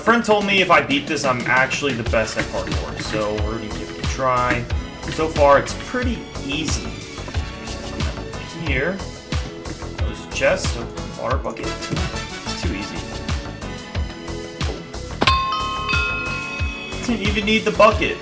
A friend told me if I beat this, I'm actually the best at parkour, so we're gonna give it a try. So far, it's pretty easy. Here, there's a chest, a water bucket. Too easy. Didn't even need the bucket.